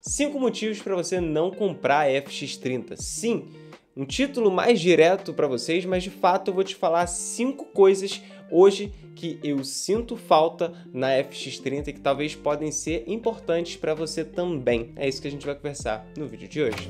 5 motivos para você não comprar a FX30. Sim, um título mais direto para vocês, mas de fato eu vou te falar 5 coisas hoje que eu sinto falta na FX30 e que talvez podem ser importantes para você também. É isso que a gente vai conversar no vídeo de hoje.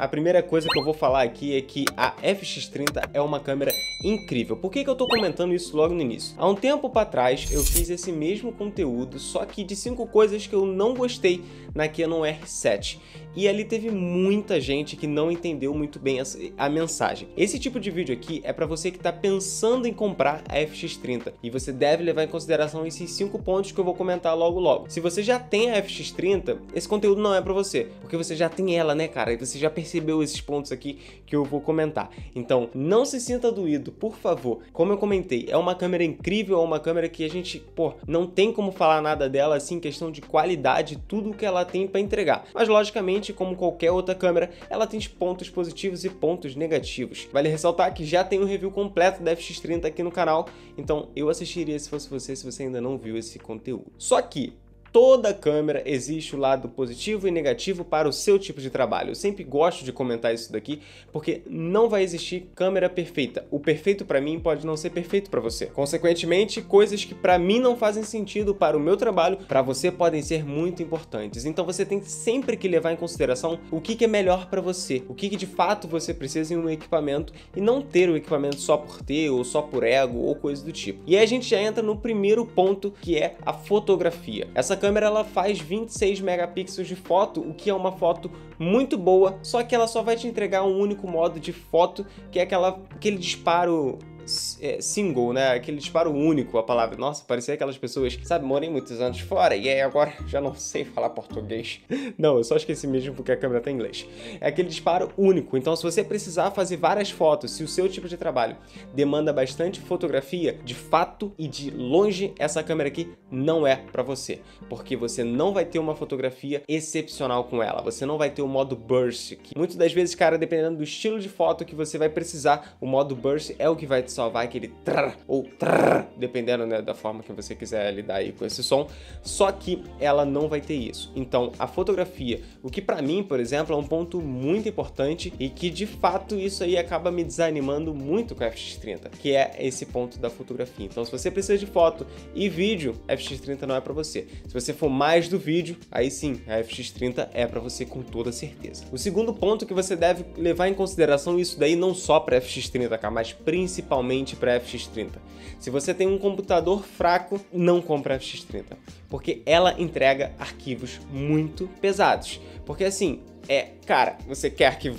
A primeira coisa que eu vou falar aqui é que a FX30 é uma câmera incrível. Por que, que eu tô comentando isso logo no início? Há um tempo para trás eu fiz esse mesmo conteúdo, só que de cinco coisas que eu não gostei na Canon R7 e ali teve muita gente que não entendeu muito bem a, mensagem. Esse tipo de vídeo aqui é para você que está pensando em comprar a FX30 e você deve levar em consideração esses cinco pontos que eu vou comentar logo logo. Se você já tem a FX30, esse conteúdo não é para você, porque você já tem ela, né, cara? E você já percebeu esses pontos aqui que eu vou comentar. Então, não se sinta doído, por favor. Como eu comentei, é uma câmera incrível, é uma câmera que a gente, pô, não tem como falar nada dela assim, questão de qualidade, tudo que ela tem para entregar. Mas logicamente como qualquer outra câmera, ela tem pontos positivos e pontos negativos. Vale ressaltar que já tem um review completo da FX30 aqui no canal, então eu assistiria se fosse você, se você ainda não viu esse conteúdo. Só que toda câmera existe o lado positivo e negativo para o seu tipo de trabalho. Eu sempre gosto de comentar isso daqui, porque não vai existir câmera perfeita. O perfeito para mim pode não ser perfeito para você. Consequentemente, coisas que para mim não fazem sentido para o meu trabalho, para você podem ser muito importantes. Então você tem sempre que levar em consideração o que, é melhor para você, o que, que de fato você precisa em um equipamento e não ter o equipamento só por ter ou só por ego ou coisa do tipo. E aí a gente já entra no primeiro ponto que é a fotografia. Essa câmera ela faz 26 megapixels de foto, o que é uma foto muito boa, só que ela só vai te entregar um único modo de foto, que é aquela, aquele disparo single, né? Aquele disparo único, a palavra. Nossa, parecia aquelas pessoas, sabe, morei muitos anos fora e aí agora já não sei falar português. Não, eu só esqueci mesmo porque a câmera tá em inglês. É aquele disparo único. Então, se você precisar fazer várias fotos, se o seu tipo de trabalho demanda bastante fotografia, de fato e de longe, essa câmera aqui não é para você, porque você não vai ter uma fotografia excepcional com ela. Você não vai ter o modo burst, que muitas das vezes, cara, dependendo do estilo de foto que você vai precisar, o modo burst é o que vai só vai aquele trrr ou trrr, dependendo né, da forma que você quiser lidar aí com esse som, só que ela não vai ter isso. Então, a fotografia, o que para mim, por exemplo, é um ponto muito importante e que de fato isso aí acaba me desanimando muito com a FX30, que é esse ponto da fotografia. Então, se você precisa de foto e vídeo, a FX30 não é para você. Se você for mais do vídeo, aí sim, a FX30 é para você com toda certeza. O segundo ponto que você deve levar em consideração isso daí não só para FX30, mas principalmente somente para FX30. Se você tem um computador fraco, não compra a FX30, porque ela entrega arquivos muito pesados. Porque assim, é, cara, você quer arquivo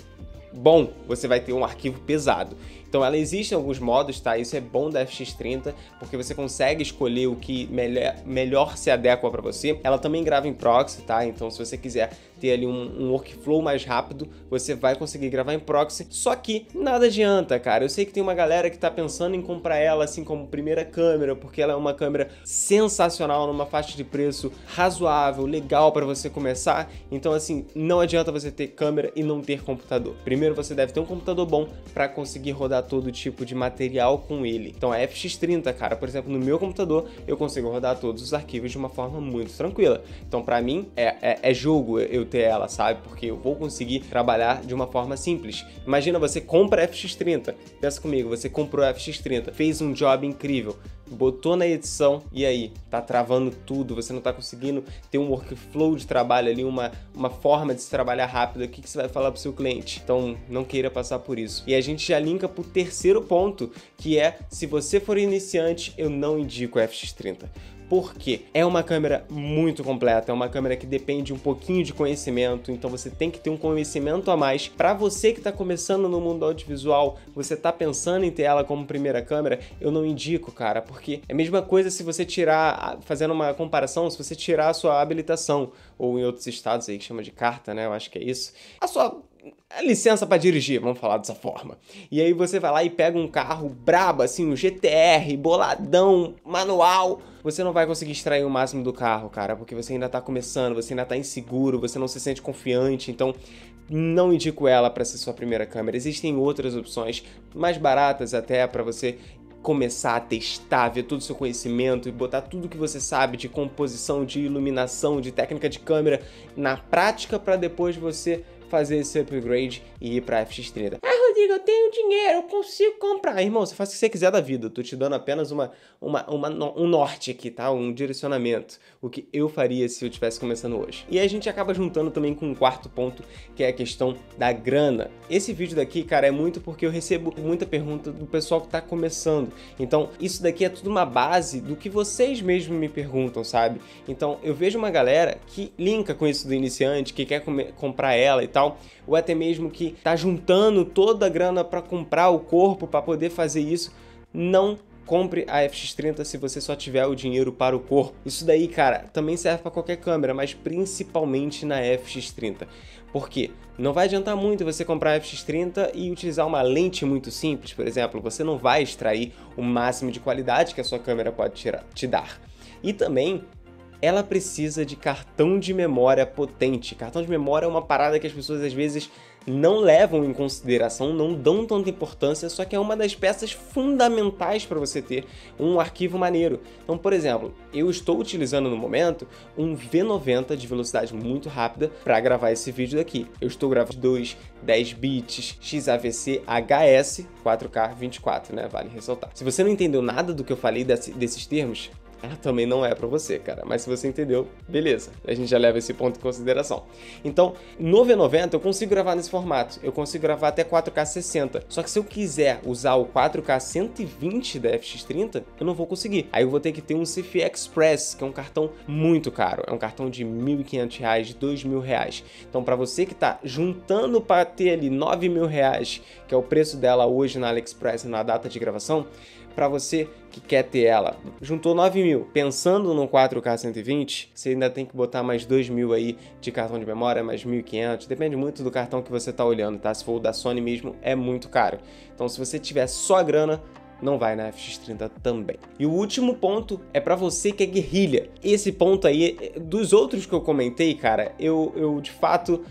bom, você vai ter um arquivo pesado. Então ela existe em alguns modos, tá? Isso é bom da FX30, porque você consegue escolher o que melhor, melhor se adequa para você. Ela também grava em proxy, tá? Então se você quiser ter ali um, um, workflow mais rápido, você vai conseguir gravar em proxy. Só que nada adianta, cara. Eu sei que tem uma galera que tá pensando em comprar ela assim como primeira câmera, porque ela é uma câmera sensacional numa faixa de preço razoável, legal para você começar. Então assim, não adianta você ter câmera e não ter computador. Primeiro você deve ter um computador bom para conseguir rodar todo tipo de material com ele. Então a FX30, cara, por exemplo, no meu computador eu consigo rodar todos os arquivos de uma forma muito tranquila. Então para mim é, é, é jogo eu ter ela, sabe? Porque eu vou conseguir trabalhar de uma forma simples. Imagina você compra a FX30, pensa comigo, você comprou a FX30, fez um job incrível, botou na edição e aí, tá travando tudo, você não tá conseguindo ter um workflow de trabalho ali, uma, uma forma de se trabalhar rápido, o que, que você vai falar pro seu cliente? Então, não queira passar por isso. E a gente já linka pro terceiro ponto, que é, se você for iniciante, eu não indico o FX30 porque é uma câmera muito completa, é uma câmera que depende um pouquinho de conhecimento, então você tem que ter um conhecimento a mais. Para você que está começando no mundo audiovisual, você está pensando em ter ela como primeira câmera, eu não indico, cara, porque é a mesma coisa se você tirar, fazendo uma comparação, se você tirar a sua habilitação, ou em outros estados aí que chama de carta, né? Eu acho que é isso. A sua a licença para dirigir, vamos falar dessa forma. E aí você vai lá e pega um carro brabo, assim, um GTR, boladão, manual. Você não vai conseguir extrair o máximo do carro, cara, porque você ainda tá começando, você ainda tá inseguro, você não se sente confiante, então não indico ela para ser sua primeira câmera. Existem outras opções mais baratas até para você começar a testar, ver todo o seu conhecimento e botar tudo que você sabe de composição, de iluminação, de técnica de câmera na prática para depois você fazer esse upgrade e ir pra FX30. Ah, Rodrigo, eu tenho dinheiro, eu consigo comprar. Irmão, você faz o que você quiser da vida. Eu tô te dando apenas uma, uma, uma, um norte aqui, tá? Um direcionamento. O que eu faria se eu estivesse começando hoje. E a gente acaba juntando também com um quarto ponto, que é a questão da grana. Esse vídeo daqui, cara, é muito porque eu recebo muita pergunta do pessoal que tá começando. Então, isso daqui é tudo uma base do que vocês mesmos me perguntam, sabe? Então, eu vejo uma galera que linka com isso do iniciante, que quer comprar ela e tal tal, ou até mesmo que está juntando toda a grana para comprar o corpo para poder fazer isso, não compre a FX30 se você só tiver o dinheiro para o corpo. Isso daí, cara, também serve para qualquer câmera, mas principalmente na FX30. Por quê? Não vai adiantar muito você comprar a FX30 e utilizar uma lente muito simples, por exemplo, você não vai extrair o máximo de qualidade que a sua câmera pode tirar, te dar. E também ela precisa de cartão de memória potente. Cartão de memória é uma parada que as pessoas às vezes não levam em consideração, não dão tanta importância, só que é uma das peças fundamentais para você ter um arquivo maneiro. Então, por exemplo, eu estou utilizando no momento um V90 de velocidade muito rápida para gravar esse vídeo daqui. Eu estou gravando 2, 10 bits, XAVC HS 4K 24, né? Vale ressaltar. Se você não entendeu nada do que eu falei desse, desses termos, ela também não é para você, cara. Mas se você entendeu, beleza. A gente já leva esse ponto em consideração. Então, no V90 eu consigo gravar nesse formato. Eu consigo gravar até 4K 60. Só que se eu quiser usar o 4K 120 da FX30, eu não vou conseguir. Aí eu vou ter que ter um CFI Express, que é um cartão muito caro. É um cartão de R$ 1.500, R$ 2.000. Então, para você que tá juntando para ter ali R$ 9.000, que é o preço dela hoje na AliExpress na data de gravação, para você que quer ter ela. Juntou 9 mil, pensando no 4K 120, você ainda tem que botar mais 2 mil aí de cartão de memória, mais 1.500, depende muito do cartão que você está olhando, tá? Se for o da Sony mesmo, é muito caro. Então se você tiver só grana, não vai na FX30 também. E o último ponto é para você que é guerrilha. Esse ponto aí, dos outros que eu comentei, cara, eu, eu de fato,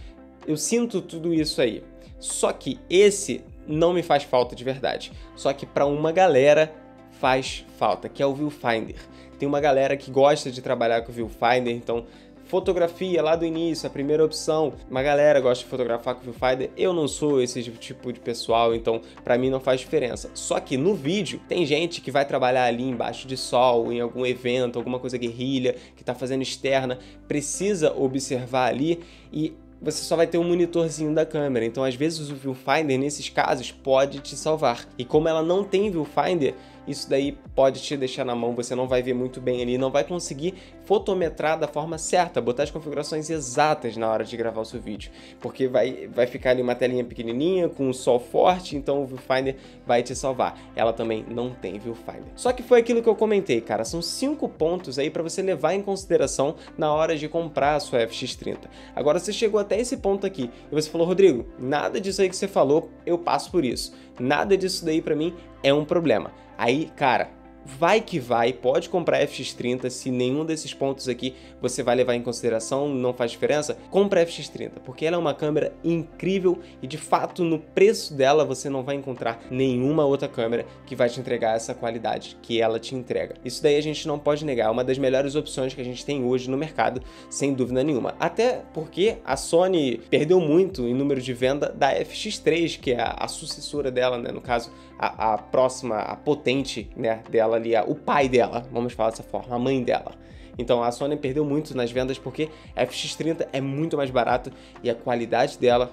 eu sinto tudo isso aí. Só que esse não me faz falta de verdade. Só que para uma galera faz falta, que é o Viewfinder. Tem uma galera que gosta de trabalhar com o Viewfinder, então fotografia lá do início, a primeira opção. Uma galera gosta de fotografar com o viewfinder. Eu não sou esse tipo de pessoal, então para mim não faz diferença. Só que no vídeo tem gente que vai trabalhar ali embaixo de sol, em algum evento, alguma coisa guerrilha, que está fazendo externa, precisa observar ali e você só vai ter um monitorzinho da câmera. Então, às vezes, o viewfinder, nesses casos, pode te salvar. E como ela não tem viewfinder, isso daí pode te deixar na mão, você não vai ver muito bem ali, não vai conseguir fotometrar da forma certa, botar as configurações exatas na hora de gravar o seu vídeo, porque vai, vai ficar ali uma telinha pequenininha com um sol forte, então o viewfinder vai te salvar. Ela também não tem viewfinder. Só que foi aquilo que eu comentei, cara, são cinco pontos aí para você levar em consideração na hora de comprar a sua FX30. Agora você chegou até esse ponto aqui e você falou, Rodrigo, nada disso aí que você falou, eu passo por isso. Nada disso daí para mim é um problema. Aí, cara, vai que vai, pode comprar FX30 se nenhum desses pontos aqui você vai levar em consideração, não faz diferença, compra FX30, porque ela é uma câmera incrível e de fato no preço dela você não vai encontrar nenhuma outra câmera que vai te entregar essa qualidade que ela te entrega. Isso daí a gente não pode negar, é uma das melhores opções que a gente tem hoje no mercado, sem dúvida nenhuma. Até porque a Sony perdeu muito em número de venda da FX3, que é a, a sucessora dela, né, no caso, a, a próxima, a potente, né, dela dela ali, o pai dela, vamos falar dessa forma, a mãe dela. Então a Sony perdeu muito nas vendas porque a FX30 é muito mais barato e a qualidade dela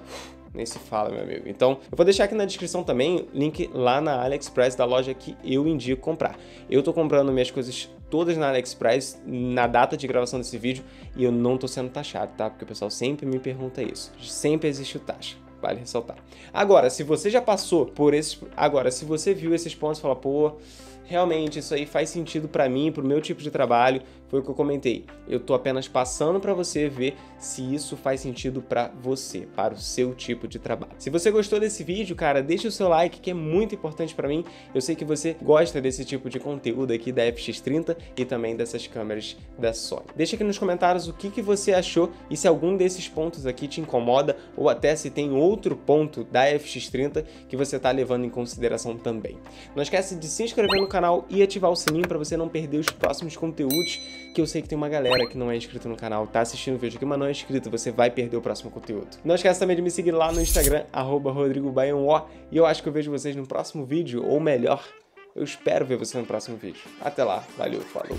nem se fala, meu amigo. Então, eu vou deixar aqui na descrição também link lá na AliExpress da loja que eu indico comprar. Eu tô comprando minhas coisas todas na AliExpress na data de gravação desse vídeo e eu não tô sendo taxado, tá? Porque o pessoal sempre me pergunta isso. Sempre existe o taxa. Vale ressaltar. Agora, se você já passou por esses. Agora, se você viu esses pontos e falou, pô, realmente isso aí faz sentido para mim, para o meu tipo de trabalho, foi o que eu comentei. Eu tô apenas passando para você ver se isso faz sentido para você, para o seu tipo de trabalho. Se você gostou desse vídeo, cara, deixa o seu like que é muito importante para mim. Eu sei que você gosta desse tipo de conteúdo aqui da FX30 e também dessas câmeras da Sony. Deixa aqui nos comentários o que, que você achou e se algum desses pontos aqui te incomoda ou até se tem outro ponto da FX30 que você está levando em consideração também. Não esquece de se inscrever no canal e ativar o sininho para você não perder os próximos conteúdos, que eu sei que tem uma galera que não é inscrito no canal, tá assistindo o vídeo aqui, mas não é inscrito, você vai perder o próximo conteúdo. Não esquece também de me seguir lá no Instagram, arroba e eu acho que eu vejo vocês no próximo vídeo, ou melhor, eu espero ver você no próximo vídeo. Até lá, valeu, falou!